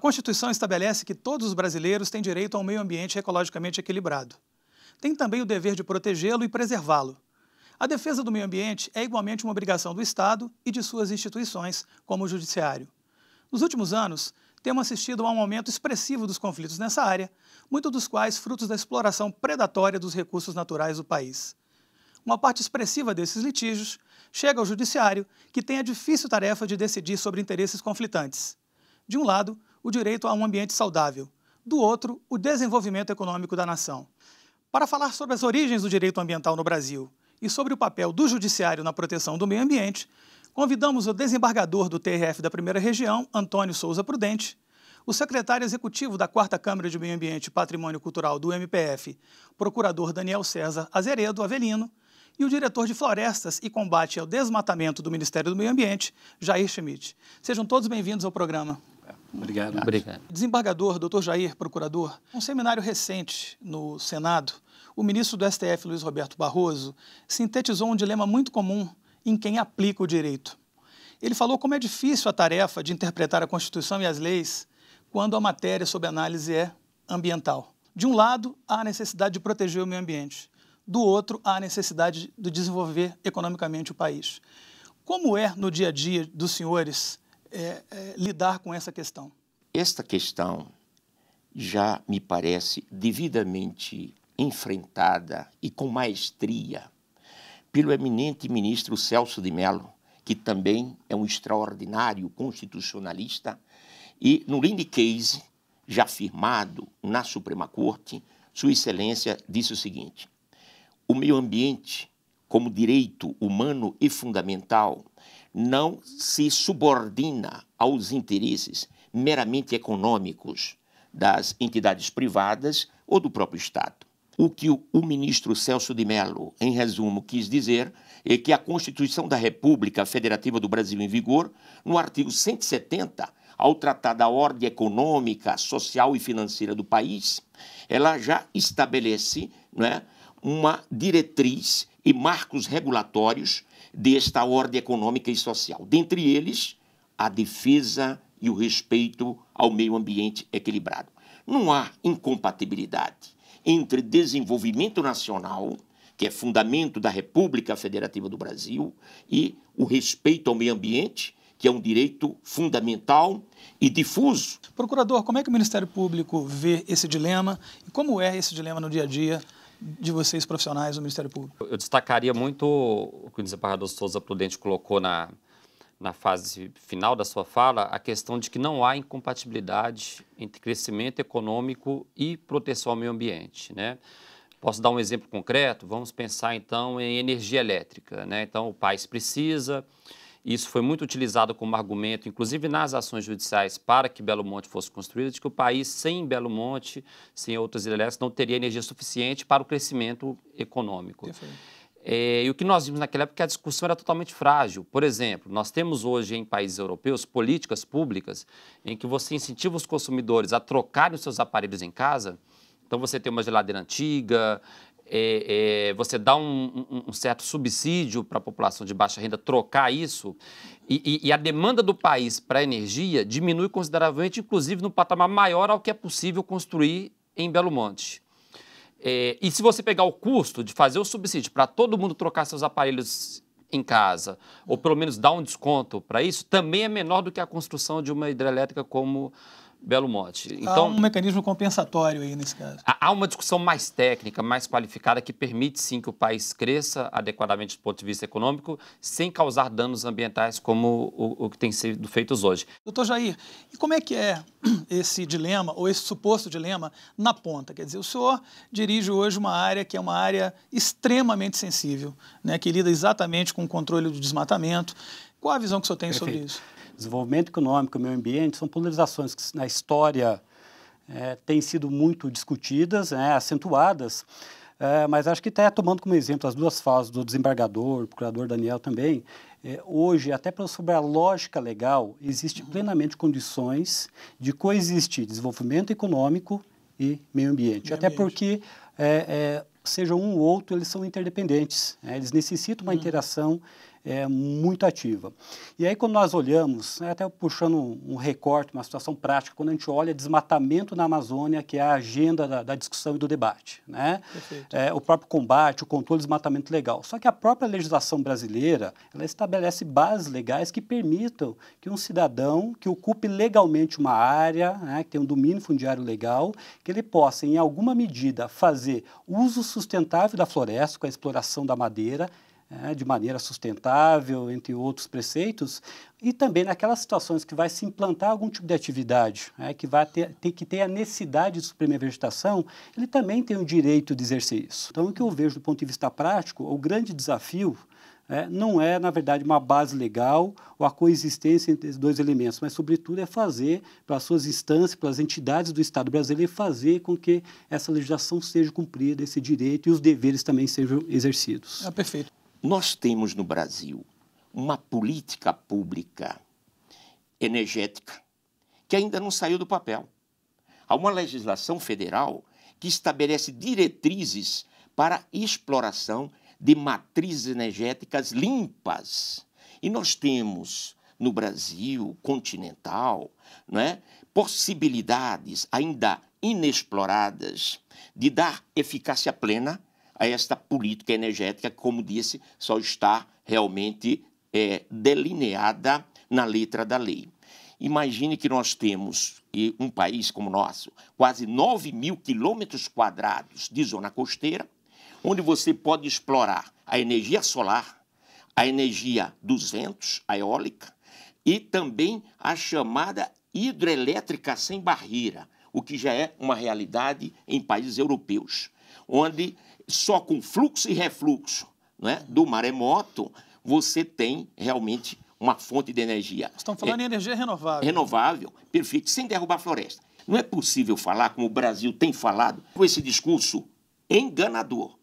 Constituição estabelece que todos os brasileiros têm direito a um meio ambiente ecologicamente equilibrado. Tem também o dever de protegê-lo e preservá-lo. A defesa do meio ambiente é igualmente uma obrigação do Estado e de suas instituições, como o Judiciário. Nos últimos anos, temos assistido a um aumento expressivo dos conflitos nessa área, muitos dos quais frutos da exploração predatória dos recursos naturais do país. Uma parte expressiva desses litígios chega ao Judiciário, que tem a difícil tarefa de decidir sobre interesses conflitantes. De um lado, o direito a um ambiente saudável, do outro, o desenvolvimento econômico da nação. Para falar sobre as origens do direito ambiental no Brasil e sobre o papel do Judiciário na proteção do meio ambiente, convidamos o desembargador do TRF da Primeira Região, Antônio Souza Prudente, o secretário executivo da Quarta Câmara de Meio Ambiente e Patrimônio Cultural do MPF, procurador Daniel César Azeredo Avelino, e o diretor de Florestas e Combate ao Desmatamento do Ministério do Meio Ambiente, Jair Schmidt. Sejam todos bem-vindos ao programa. Obrigado. Obrigado. Desembargador, doutor Jair, procurador, um seminário recente no Senado, o ministro do STF, Luiz Roberto Barroso, sintetizou um dilema muito comum em quem aplica o direito. Ele falou como é difícil a tarefa de interpretar a Constituição e as leis quando a matéria sob análise é ambiental. De um lado, há a necessidade de proteger o meio ambiente. Do outro, há a necessidade de desenvolver economicamente o país. Como é, no dia a dia dos senhores, é, é, lidar com essa questão? Esta questão já me parece devidamente enfrentada e com maestria pelo eminente ministro Celso de Mello, que também é um extraordinário constitucionalista, e no Linde Case, já firmado na Suprema Corte, Sua Excelência disse o seguinte: o meio ambiente, como direito humano e fundamental, não se subordina aos interesses meramente econômicos das entidades privadas ou do próprio Estado. O que o, ministro Celso de Mello, em resumo, quis dizer é que a Constituição da República Federativa do Brasil em vigor, no artigo 170, ao tratar da ordem econômica, social e financeira do país, ela já estabelece não é, uma diretriz e marcos regulatórios desta ordem econômica e social. Dentre eles, a defesa e o respeito ao meio ambiente equilibrado. Não há incompatibilidade entre desenvolvimento nacional, que é fundamento da República Federativa do Brasil, e o respeito ao meio ambiente, que é um direito fundamental e difuso. Procurador, como é que o Ministério Público vê esse dilema e como é esse dilema no dia a dia de vocês profissionais do Ministério Público? Eu destacaria muito o que o desembargador Souza Prudente colocou na, na fase final da sua fala, a questão de que não há incompatibilidade entre crescimento econômico e proteção ao meio ambiente, né? Posso dar um exemplo concreto? Vamos pensar então em energia elétrica, né? Então o país precisa, isso foi muito utilizado como argumento, inclusive nas ações judiciais, para que Belo Monte fosse construído, de que o país sem Belo Monte, sem outras hidrelétricas, não teria energia suficiente para o crescimento econômico. É, e o que nós vimos naquela época é que a discussão era totalmente frágil. Por exemplo, nós temos hoje em países europeus políticas públicas em que você incentiva os consumidores a trocarem os seus aparelhos em casa. Então, você tem uma geladeira antiga, é, é, você dá um, um, certo subsídio para a população de baixa renda trocar isso, e, e, e a demanda do país para energia diminui consideravelmente, inclusive no patamar maior ao que é possível construir em Belo Monte. É, e se você pegar o custo de fazer o subsídio para todo mundo trocar seus aparelhos em casa, ou pelo menos dar um desconto para isso, também é menor do que a construção de uma hidrelétrica como Belo Monte. Então, há um mecanismo compensatório aí nesse caso. Há uma discussão mais técnica, mais qualificada, que permite sim que o país cresça adequadamente do ponto de vista econômico, sem causar danos ambientais como o, o que tem sido feito hoje. Doutor Jair, e como é que é esse dilema, ou esse suposto dilema, na ponta? Quer dizer, o senhor dirige hoje uma área que é uma área extremamente sensível, né, que lida exatamente com o controle do desmatamento. Qual a visão que o senhor tem Perfeito. sobre isso? Desenvolvimento econômico e meio ambiente são polarizações que na história é, têm sido muito discutidas, é, acentuadas, é, mas acho que até tomando como exemplo as duas fases do desembargador, procurador Daniel também, é, hoje, até para sobre a lógica legal, existe plenamente condições de coexistir desenvolvimento econômico e meio ambiente. Meio até ambiente. porque, é, é, seja um ou outro, eles são interdependentes. Né? eles necessitam uma uhum. interação é muito ativa. E aí, quando nós olhamos, né, até puxando um, recorte, uma situação prática, quando a gente olha desmatamento na Amazônia, que é a agenda da, da discussão e do debate, né? É, o próprio combate, o controle do desmatamento legal. Só que a própria legislação brasileira, ela estabelece bases legais que permitam que um cidadão que ocupe legalmente uma área, né, que tem um domínio fundiário legal, que ele possa, em alguma medida, fazer uso sustentável da floresta, com a exploração da madeira, é, de maneira sustentável, entre outros preceitos, e também naquelas situações que vai se implantar algum tipo de atividade, é, que vai ter, ter, que ter a necessidade de suprimir a vegetação, ele também tem o direito de exercer isso. Então, o que eu vejo do ponto de vista prático, o grande desafio é, não é, na verdade, uma base legal ou a coexistência entre esses dois elementos, mas, sobretudo, é fazer, pelas suas instâncias, pelas entidades do Estado brasileiro, fazer com que essa legislação seja cumprida, esse direito e os deveres também sejam exercidos. É perfeito. Nós temos no Brasil uma política pública energética que ainda não saiu do papel. Há uma legislação federal que estabelece diretrizes para exploração de matrizes energéticas limpas. E nós temos no Brasil continental não é, possibilidades ainda inexploradas de dar eficácia plena a esta política energética, como disse, só está realmente é, delineada na letra da lei. Imagine que nós temos, um país como o nosso, quase 9 mil quilômetros quadrados de zona costeira, onde você pode explorar a energia solar, a energia dos ventos, a eólica, e também a chamada hidrelétrica sem barreira, o que já é uma realidade em países europeus, onde só com fluxo e refluxo né, do maremoto, você tem realmente uma fonte de energia. Estão falando é, em energia renovável. Renovável, perfeito, sem derrubar a floresta. Não é possível falar, como o Brasil tem falado, com esse discurso enganador.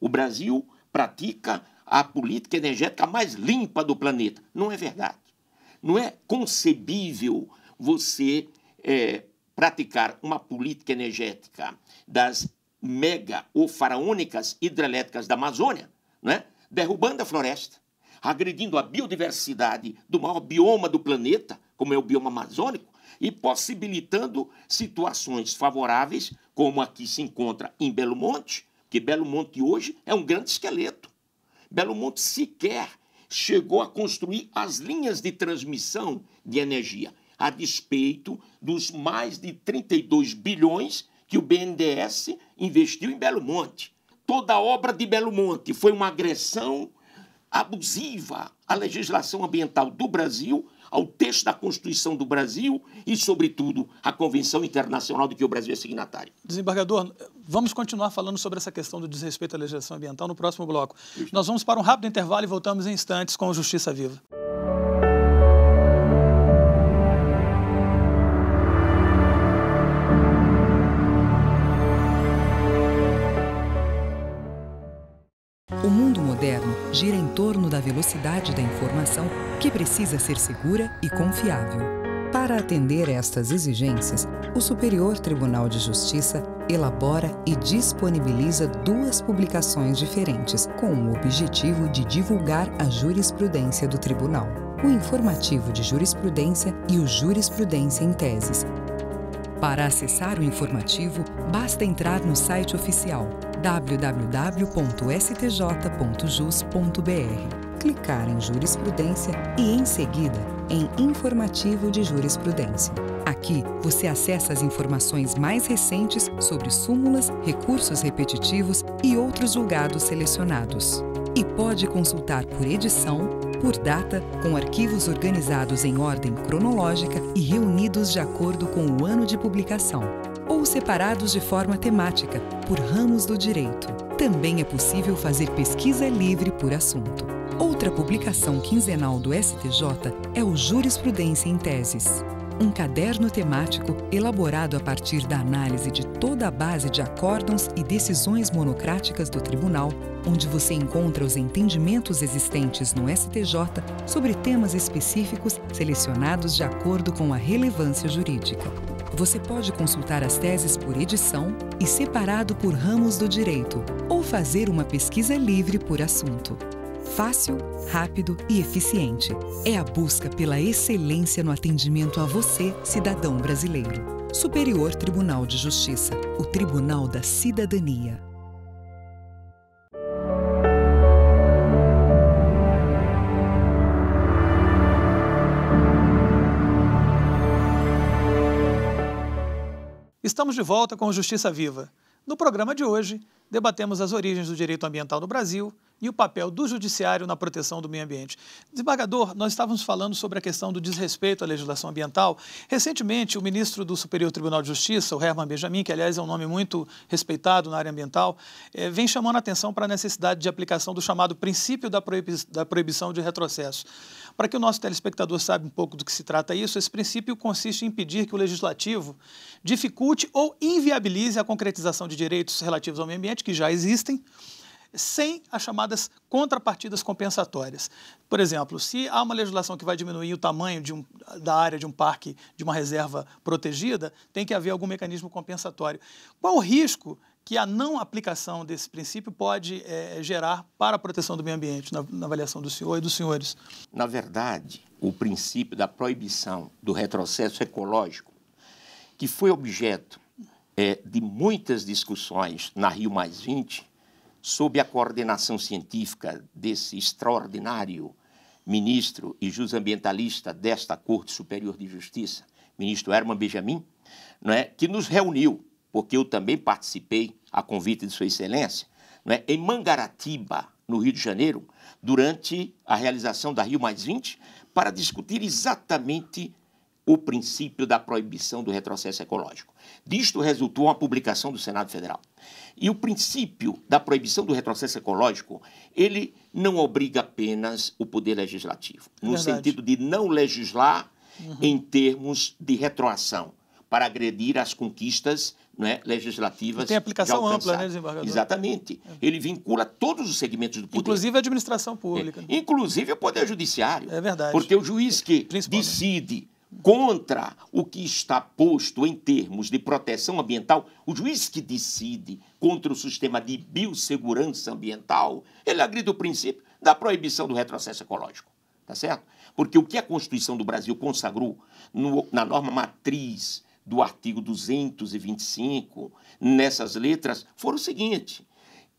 O Brasil pratica a política energética mais limpa do planeta. Não é verdade. Não é concebível você é, praticar uma política energética das mega ou faraônicas hidrelétricas da Amazônia, né? derrubando a floresta, agredindo a biodiversidade do maior bioma do planeta, como é o bioma amazônico, e possibilitando situações favoráveis, como aqui se encontra em Belo Monte, que Belo Monte hoje é um grande esqueleto. Belo Monte sequer chegou a construir as linhas de transmissão de energia, a despeito dos mais de 32 bilhões que o BNDES investiu em Belo Monte. Toda a obra de Belo Monte foi uma agressão abusiva à legislação ambiental do Brasil, ao texto da Constituição do Brasil e, sobretudo, à Convenção Internacional de que o Brasil é signatário. Desembargador, vamos continuar falando sobre essa questão do desrespeito à legislação ambiental no próximo bloco. Nós vamos para um rápido intervalo e voltamos em instantes com Justiça Viva. Da velocidade da informação que precisa ser segura e confiável. Para atender estas exigências, o Superior Tribunal de Justiça elabora e disponibiliza duas publicações diferentes com o objetivo de divulgar a jurisprudência do tribunal: o Informativo de Jurisprudência e o Jurisprudência em Teses. Para acessar o informativo, basta entrar no site oficial www.stj.jus.br, clicar em Jurisprudência e, em seguida, em Informativo de Jurisprudência. Aqui você acessa as informações mais recentes sobre súmulas, recursos repetitivos e outros julgados selecionados. E pode consultar por edição, por data, com arquivos organizados em ordem cronológica e reunidos de acordo com o ano de publicação ou separados de forma temática, por ramos do direito. Também é possível fazer pesquisa livre por assunto. Outra publicação quinzenal do STJ é o Jurisprudência em Teses, um caderno temático elaborado a partir da análise de toda a base de acórdãos e decisões monocráticas do Tribunal, onde você encontra os entendimentos existentes no STJ sobre temas específicos selecionados de acordo com a relevância jurídica. Você pode consultar as teses por edição e separado por ramos do direito, ou fazer uma pesquisa livre por assunto. Fácil, rápido e eficiente. É a busca pela excelência no atendimento a você, cidadão brasileiro. Superior Tribunal de Justiça, o Tribunal da Cidadania. Estamos de volta com Justiça Viva. No programa de hoje, debatemos as origens do direito ambiental no Brasil e o papel do judiciário na proteção do meio ambiente. Desembargador, nós estávamos falando sobre a questão do desrespeito à legislação ambiental. Recentemente, o ministro do Superior Tribunal de Justiça, o Herman Benjamin, que aliás é um nome muito respeitado na área ambiental, eh, vem chamando a atenção para a necessidade de aplicação do chamado princípio da, proibi da proibição de retrocesso. Para que o nosso telespectador saiba um pouco do que se trata isso, esse princípio consiste em impedir que o legislativo dificulte ou inviabilize a concretização de direitos relativos ao meio ambiente, que já existem, sem as chamadas contrapartidas compensatórias. Por exemplo, se há uma legislação que vai diminuir o tamanho um, da área de um parque, de uma reserva protegida, tem que haver algum mecanismo compensatório. Qual o risco que a não aplicação desse princípio pode é, gerar para a proteção do meio ambiente, na, na avaliação do senhor e dos senhores? Na verdade, o princípio da proibição do retrocesso ecológico, que foi objeto é, de muitas discussões na Rio Mais 20, sob a coordenação científica desse extraordinário ministro e jusambientalista desta Corte Superior de Justiça, ministro Herman Benjamin, não é, que nos reuniu porque eu também participei, a convite de Sua Excelência, né, em Mangaratiba, no Rio de Janeiro, durante a realização da Rio Mais 20, para discutir exatamente o princípio da proibição do retrocesso ecológico. Disto resultou uma publicação do Senado Federal. E o princípio da proibição do retrocesso ecológico, ele não obriga apenas o poder legislativo, no Verdade. sentido de não legislar uhum. em termos de retroação, para agredir as conquistas né, legislativas. Tem aplicação ampla, né, desembargador? Exatamente. É. Ele vincula todos os segmentos do poder. Inclusive a administração pública. É. Inclusive o poder judiciário. É verdade. Porque o juiz que decide contra o que está posto em termos de proteção ambiental, o juiz que decide contra o sistema de biossegurança ambiental, ele agride o princípio da proibição do retrocesso ecológico. Tá certo? Porque o que a Constituição do Brasil consagrou no, na norma matriz do artigo 225, nessas letras, foram o seguinte: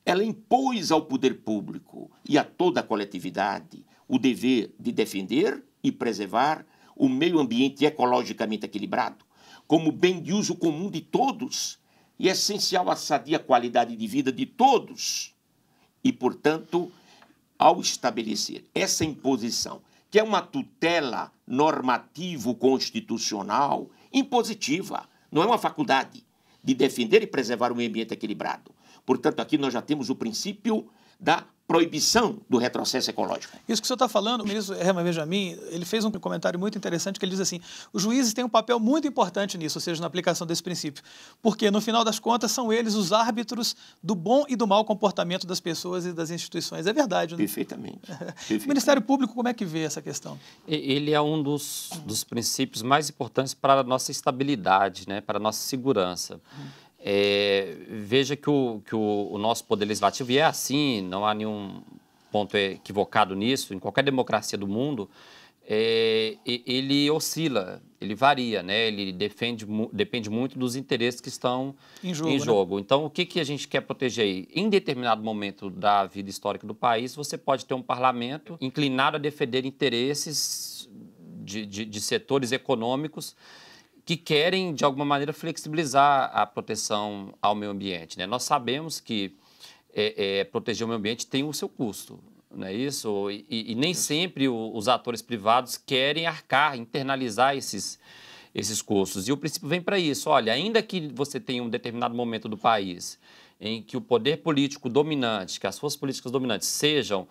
ela impôs ao poder público e a toda a coletividade o dever de defender e preservar o meio ambiente ecologicamente equilibrado, como bem de uso comum de todos e essencial à sadia qualidade de vida de todos. E, portanto, ao estabelecer essa imposição, que é uma tutela normativo-constitucional impositiva, não é uma faculdade de defender e preservar meio ambiente equilibrado. Portanto, aqui nós já temos o princípio da proibição do retrocesso ecológico. Isso que o senhor está falando, o ministro Herman Benjamin, ele fez um comentário muito interessante que ele diz assim, os juízes têm um papel muito importante nisso, ou seja, na aplicação desse princípio, porque no final das contas são eles os árbitros do bom e do mau comportamento das pessoas e das instituições. É verdade, né? Perfeitamente. Perfeitamente. O Ministério Público, como é que vê essa questão? Ele é um dos, dos princípios mais importantes para a nossa estabilidade, né, para a nossa segurança. Hum. É, veja que, o, que o, o, nosso poder legislativo, e é assim, não há nenhum ponto equivocado nisso, em qualquer democracia do mundo, é, ele oscila, ele varia, né? ele defende, depende muito dos interesses que estão em jogo. Em jogo. Né? Então, o que, que a gente quer proteger? Em determinado momento da vida histórica do país, você pode ter um parlamento inclinado a defender interesses de, de, de setores econômicos que querem, de alguma maneira, flexibilizar a proteção ao meio ambiente. Né? Nós sabemos que é, é, proteger o meio ambiente tem o seu custo, não é isso? E, e nem sempre o, os atores privados querem arcar, internalizar esses, esses custos. E o princípio vem para isso. Olha, ainda que você tenha um determinado momento do país em que o poder político dominante, que as forças políticas dominantes sejam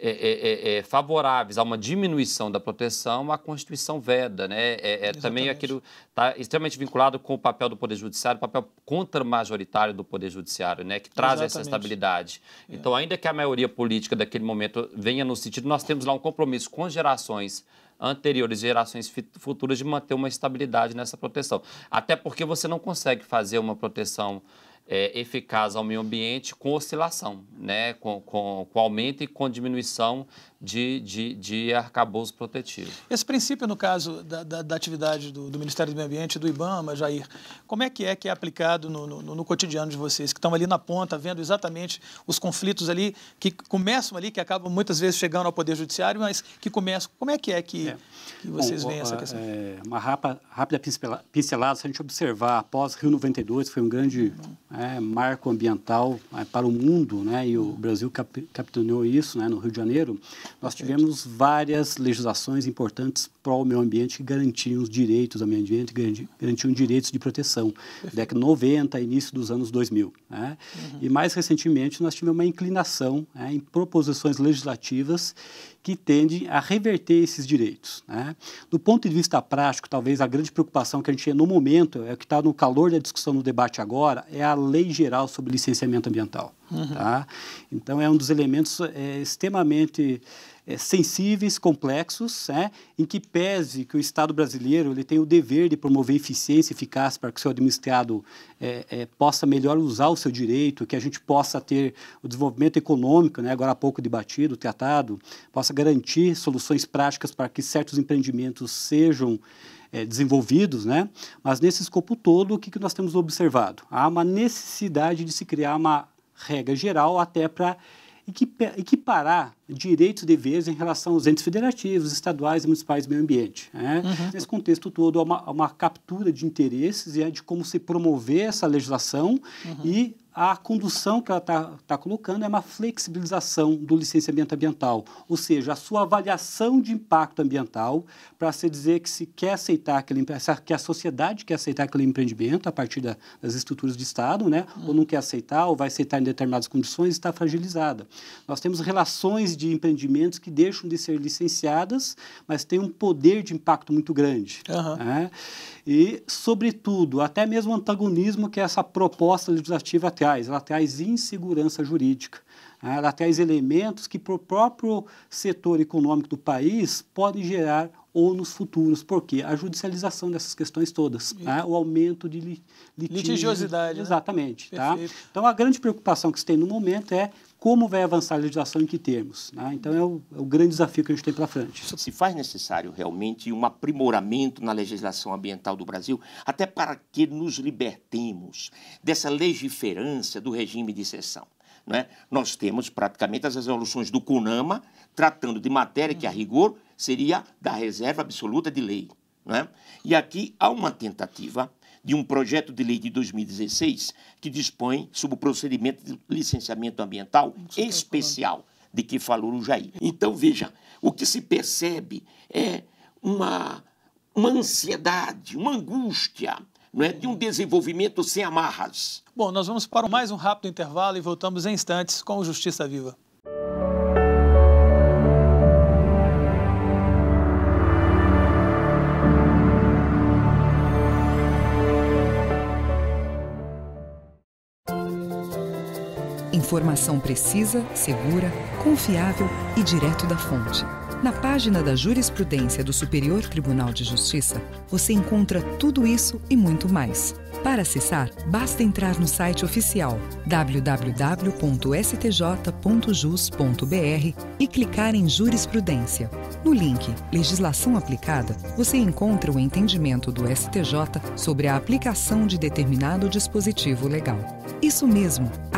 é, é, é, é, favoráveis a uma diminuição da proteção, a Constituição veda. Né? É, é também aquilo está extremamente vinculado com o papel do Poder Judiciário, o papel contra-majoritário do Poder Judiciário, né? que traz Exatamente. essa estabilidade. Então, ainda que a maioria política daquele momento venha no sentido, nós temos lá um compromisso com gerações anteriores, gerações futuras, de manter uma estabilidade nessa proteção. Até porque você não consegue fazer uma proteção é, eficaz ao meio ambiente com oscilação, né? com, com, com aumento e com diminuição de, de, de arcabouço protetivo. Esse princípio, no caso da, da, da atividade do, do, Ministério do Meio Ambiente, do IBAMA, Jair, como é que é que é aplicado no, no, no, cotidiano de vocês, que estão ali na ponta, vendo exatamente os conflitos ali, que começam ali, que acabam muitas vezes chegando ao Poder Judiciário, mas que começam. Como é que é que, é. que vocês Bom, veem essa questão? É, uma rápida, rápida pincelada, se a gente observar, após Rio 92, foi um grande uhum. é, marco ambiental é, para o mundo, né, e o uhum. Brasil cap, capitaneou isso né, no Rio de Janeiro, nós tivemos várias legislações importantes para o meio ambiente que garantiam os direitos ao meio ambiente, garantiam direitos de proteção. Década 90, início dos anos 2000. Né? Uhum. E mais recentemente nós tivemos uma inclinação né, em proposições legislativas que tendem a reverter esses direitos. Né? Do ponto de vista prático, talvez a grande preocupação que a gente tem no momento, é o que está no calor da discussão no debate agora, é a lei geral sobre licenciamento ambiental. Uhum. Tá? Então, é um dos elementos é, extremamente é, sensíveis, complexos, é, em que pese que o Estado brasileiro ele tem o dever de promover eficiência e eficácia para que o seu administrado é, é, possa melhor usar o seu direito, que a gente possa ter o desenvolvimento econômico, né, agora há pouco debatido, tratado, possa garantir soluções práticas para que certos empreendimentos sejam é, desenvolvidos, né? mas nesse escopo todo, o que, que nós temos observado? Há uma necessidade de se criar uma regra geral até para equiparar direitos e deveres em relação aos entes federativos, estaduais e municipais de meio ambiente. Né? Uhum. Nesse contexto todo, há uma, uma, captura de interesses e é de como se promover essa legislação uhum. e a condução que ela está tá colocando é uma flexibilização do licenciamento ambiental, ou seja, a sua avaliação de impacto ambiental para se dizer que se quer aceitar aquele que a sociedade quer aceitar aquele empreendimento a partir da, das estruturas de Estado, né, ou não quer aceitar ou vai aceitar em determinadas condições está fragilizada. Nós temos relações de empreendimentos que deixam de ser licenciadas, mas têm um poder de impacto muito grande. Uhum. Né? E, sobretudo, até mesmo o antagonismo que essa proposta legislativa traz, ela traz insegurança jurídica. Né? Ela traz elementos que, para o próprio setor econômico do país, podem gerar ônus futuros. Por quê? A judicialização dessas questões todas, né? o aumento de li, litigiosidade. Né? Exatamente. Né? Tá? Então, a grande preocupação que se tem no momento é como vai avançar a legislação em que termos. Né? Então, é o, é o, grande desafio que a gente tem pela frente. Se faz necessário realmente um aprimoramento na legislação ambiental do Brasil, até para que nos libertemos dessa legiferância do regime de exceção. Né? Nós temos praticamente as resoluções do CUNAMA tratando de matéria que, a rigor, seria da reserva absoluta de lei. Né? E aqui há uma tentativa de um projeto de lei de 2016 que dispõe sobre o procedimento de licenciamento ambiental especial de que falou o Jair. Então, veja, o que se percebe é uma, uma ansiedade, uma angústia não é, de um desenvolvimento sem amarras. Bom, nós vamos para mais um rápido intervalo e voltamos em instantes com o Justiça Viva. Informação precisa, segura, confiável e direto da fonte. Na página da jurisprudência do Superior Tribunal de Justiça, você encontra tudo isso e muito mais. Para acessar, basta entrar no site oficial www.stj.jus.br e clicar em Jurisprudência. No link Legislação Aplicada, você encontra o entendimento do STJ sobre a aplicação de determinado dispositivo legal. Isso mesmo,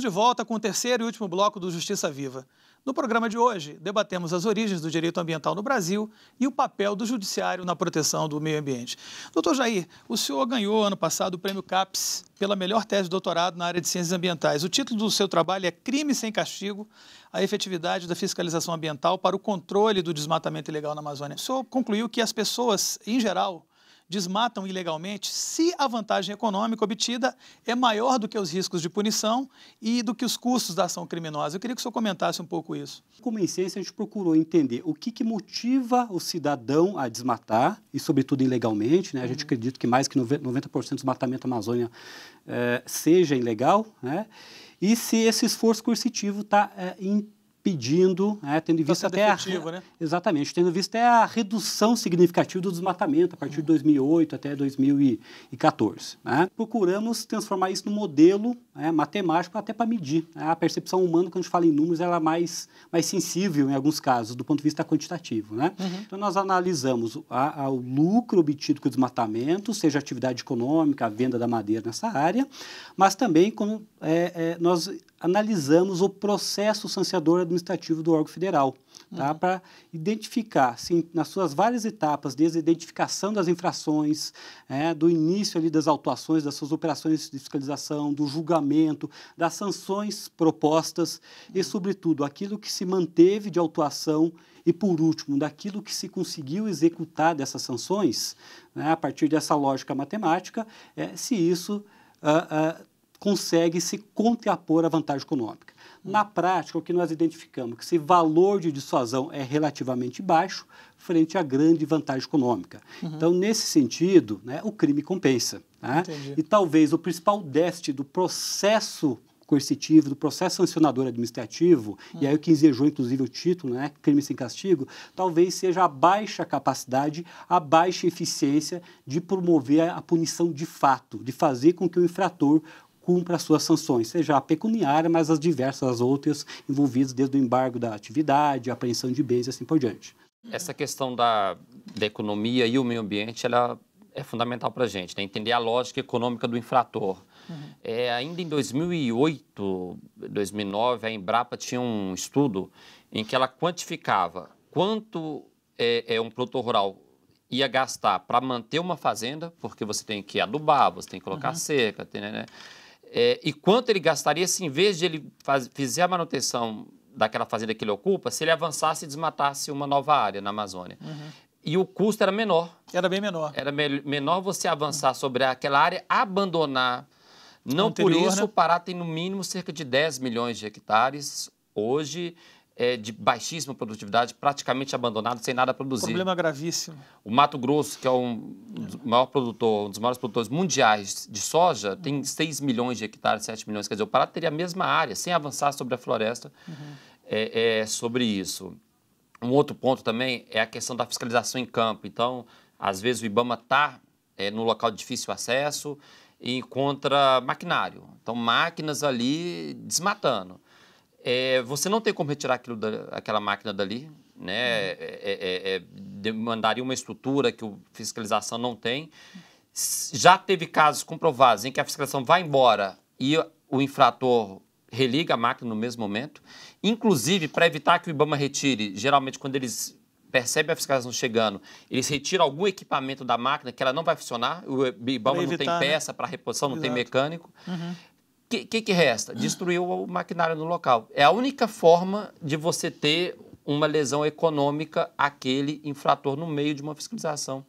Estamos de volta com o terceiro e último bloco do Justiça Viva. No programa de hoje, debatemos as origens do direito ambiental no Brasil e o papel do judiciário na proteção do meio ambiente. Doutor Jair, o senhor ganhou ano passado o prêmio CAPES pela melhor tese de doutorado na área de ciências ambientais. O título do seu trabalho é Crime sem Castigo, a efetividade da fiscalização ambiental para o controle do desmatamento ilegal na Amazônia. O senhor concluiu que as pessoas, em geral, desmatam ilegalmente se a vantagem econômica obtida é maior do que os riscos de punição e do que os custos da ação criminosa. Eu queria que o senhor comentasse um pouco isso. Como ciência, a gente procurou entender o que, que motiva o cidadão a desmatar, e sobretudo ilegalmente. Né? A gente uhum. acredita que mais que 90% do desmatamento da Amazônia é, seja ilegal, né? e se esse esforço coercitivo está é, pedindo, né, tendo visto até efetivo, a, né? exatamente, tendo visto até a redução significativa do desmatamento a partir de 2008 até 2014. Né? Procuramos transformar isso num modelo né, matemático até para medir. Né? A percepção humana, quando a gente fala em números, ela é mais, mais sensível em alguns casos, do ponto de vista quantitativo. Né? Uhum. Então, nós analisamos a, a, o lucro obtido com o desmatamento, seja atividade econômica, a venda da madeira nessa área, mas também quando, é, é, nós analisamos o processo sanciador administrativo do órgão federal, tá? Uhum. para identificar, sim, nas suas várias etapas, desde a identificação das infrações, é, do início ali das autuações, das suas operações de fiscalização, do julgamento, das sanções propostas e, sobretudo, aquilo que se manteve de autuação e, por último, daquilo que se conseguiu executar dessas sanções, né, a partir dessa lógica matemática, é, se isso uh, uh, consegue se contrapor à vantagem econômica. Na prática, o que nós identificamos é que esse valor de dissuasão é relativamente baixo frente à grande vantagem econômica. Uhum. Então, nesse sentido, né, o crime compensa. Né? E talvez o principal déficit do processo coercitivo, do processo sancionador administrativo, uhum. e aí o que ensejou, inclusive, o título, né, crime sem castigo, talvez seja a baixa capacidade, a baixa eficiência de promover a punição de fato, de fazer com que o infrator cumpra as suas sanções, seja a pecuniária, mas as diversas outras envolvidas desde o embargo da atividade, a apreensão de bens e assim por diante. Essa questão da, da economia e o meio ambiente, ela é fundamental para a gente, né? entender a lógica econômica do infrator. Uhum. É, ainda em 2008, 2009, a Embrapa tinha um estudo em que ela quantificava quanto é, é um produtor rural ia gastar para manter uma fazenda, porque você tem que adubar, você tem que colocar uhum. cerca, tem, né? É, e quanto ele gastaria se, em vez de ele faz, fizer a manutenção daquela fazenda que ele ocupa, se ele avançasse e desmatasse uma nova área na Amazônia. Uhum. E o custo era menor. Era bem menor. Era me menor você avançar uhum. sobre aquela área, abandonar. Não Anterior, por isso, né? o Pará tem no mínimo cerca de 10 milhões de hectares. Hoje, é, de baixíssima produtividade, praticamente abandonado, sem nada a produzir. Problema gravíssimo. O Mato Grosso, que é um dos maior produtor, um dos maiores produtores mundiais de soja, tem 6 milhões de hectares, 7 milhões. Quer dizer, o Pará teria a mesma área, sem avançar sobre a floresta, uhum. é, é, sobre isso. Um outro ponto também é a questão da fiscalização em campo. Então, às vezes o IBAMA está é, no local de difícil acesso e encontra maquinário. Então, máquinas ali desmatando é, você não tem como retirar aquilo da, aquela máquina dali, né? É, é, é, é, demandaria uma estrutura que a fiscalização não tem. Já teve casos comprovados em que a fiscalização vai embora e o infrator religa a máquina no mesmo momento. Inclusive, para evitar que o IBAMA retire, geralmente quando eles percebem a fiscalização chegando, eles retiram algum equipamento da máquina que ela não vai funcionar, o IBAMA evitar, não tem né? peça né? para reposição, não Exato. tem mecânico. Uhum que, que, que resta? Destruir o maquinário no local. É a única forma de você ter uma lesão econômica àquele infrator no meio de uma fiscalização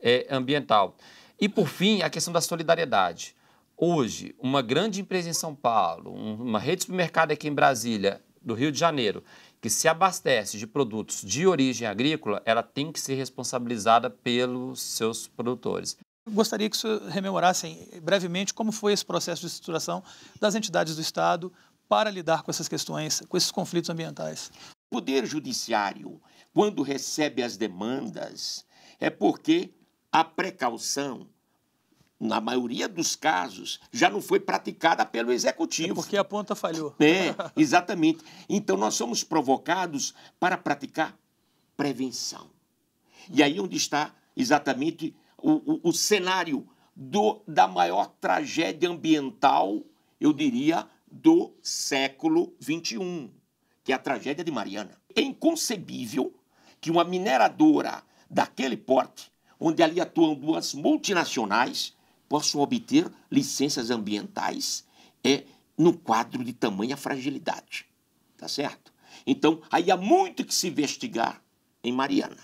é, ambiental. E, por fim, a questão da solidariedade. Hoje, uma grande empresa em São Paulo, uma rede de supermercado aqui em Brasília, do Rio de Janeiro, que se abastece de produtos de origem agrícola, ela tem que ser responsabilizada pelos seus produtores. Gostaria que o rememorassem brevemente como foi esse processo de estruturação das entidades do Estado para lidar com essas questões, com esses conflitos ambientais. O Poder Judiciário, quando recebe as demandas, é porque a precaução, na maioria dos casos, já não foi praticada pelo Executivo. É porque a ponta falhou. É, exatamente. Então, nós somos provocados para praticar prevenção. E aí onde está exatamente o, o, o cenário do, da maior tragédia ambiental, eu diria, do século XXI, que é a tragédia de Mariana. É inconcebível que uma mineradora daquele porte, onde ali atuam duas multinacionais, possam obter licenças ambientais é, no quadro de tamanha fragilidade. Tá certo? Então, aí há muito que se investigar em Mariana.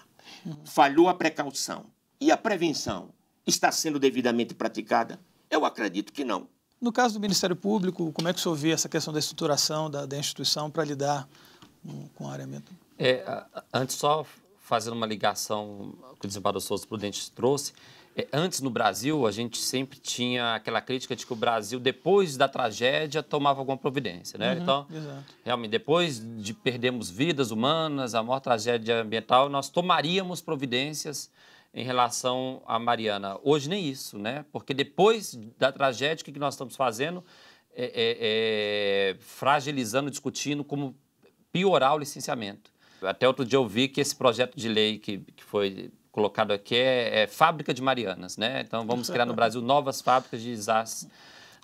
Falhou a precaução. E a prevenção está sendo devidamente praticada? Eu acredito que não. No caso do Ministério Público, como é que o senhor vê essa questão da estruturação da, da instituição para lidar com, com o areamento? É, antes, só fazendo uma ligação que o desembargador Souza Prudente trouxe, é, antes no Brasil, a gente sempre tinha aquela crítica de que o Brasil, depois da tragédia, tomava alguma providência. Né? Uhum, então, exato. realmente, depois de perdermos vidas humanas, a maior tragédia ambiental, nós tomaríamos providências em relação à Mariana. Hoje nem isso, né? Porque depois da tragédia, o que nós estamos fazendo? É, é, é, fragilizando, discutindo como piorar o licenciamento. Até outro dia eu vi que esse projeto de lei que, que foi colocado aqui é, é, fábrica de Marianas, né? Então vamos criar no Brasil novas fábricas de desastres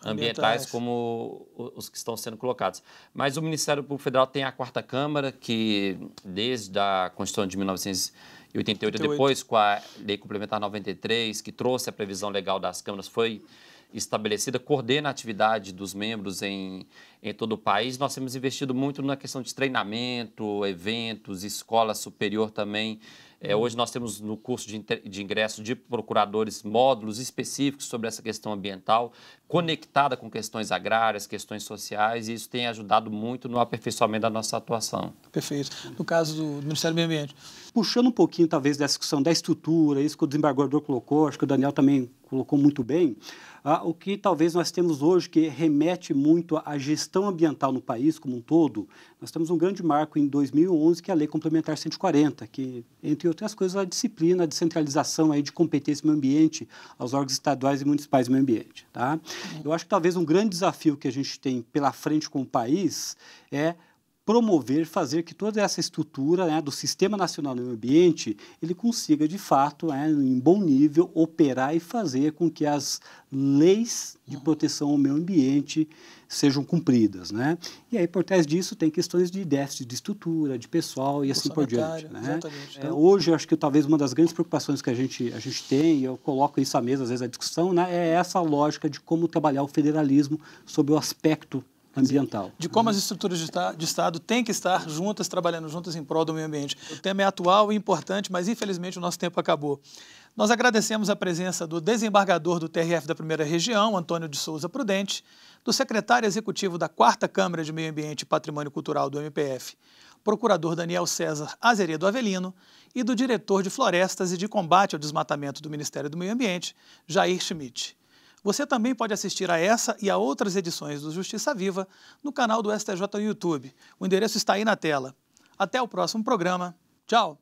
ambientais, como os que estão sendo colocados. Mas o Ministério Público Federal tem a quarta Câmara que desde a Constituição de 1988 e depois com a Lei Complementar 93 que trouxe a previsão legal das câmaras foi estabelecida, coordena a atividade dos membros em, em todo o país. Nós temos investido muito na questão de treinamento, eventos, escola superior também, é, hoje nós temos no curso de, de ingresso de procuradores módulos específicos sobre essa questão ambiental, conectada com questões agrárias, questões sociais, e isso tem ajudado muito no aperfeiçoamento da nossa atuação. Perfeito. No caso do Ministério do Meio Ambiente. Puxando um pouquinho, talvez, dessa discussão da estrutura, isso que o desembargador colocou, acho que o Daniel também colocou muito bem, ah, o que talvez nós temos hoje que remete muito à gestão ambiental no país como um todo, nós temos um grande marco em 2011, que é a Lei Complementar 140, que, entre outras coisas, a disciplina a descentralização aí de competência no meio ambiente aos órgãos estaduais e municipais do meio ambiente. Tá? Eu acho que talvez um grande desafio que a gente tem pela frente com o país é promover, fazer que toda essa estrutura né, do Sistema Nacional do Meio Ambiente ele consiga, de fato, né, em bom nível, operar e fazer com que as leis de proteção ao meio ambiente sejam cumpridas. Né? E aí, por trás disso, tem questões de déficit de estrutura, de pessoal e assim por diante. Né? É, hoje, eu acho que talvez uma das grandes preocupações que a gente, a gente tem, e eu coloco isso à mesa, às vezes, a discussão, né, é essa lógica de como trabalhar o federalismo sob o aspecto ambiental. De como as estruturas de, Estado têm que estar juntas, trabalhando juntas em prol do meio ambiente. O tema é atual e importante, mas infelizmente o nosso tempo acabou. Nós agradecemos a presença do desembargador do TRF da Primeira Região, Antônio de Souza Prudente, do secretário executivo da Quarta Câmara de Meio Ambiente e Patrimônio Cultural do MPF, procurador Daniel César Azeredo Avelino, e do diretor de Florestas e de Combate ao Desmatamento do Ministério do Meio Ambiente, Jair Schmidt. Você também pode assistir a essa e a outras edições do Justiça Viva no canal do STJ no YouTube. O endereço está aí na tela. Até o próximo programa. Tchau!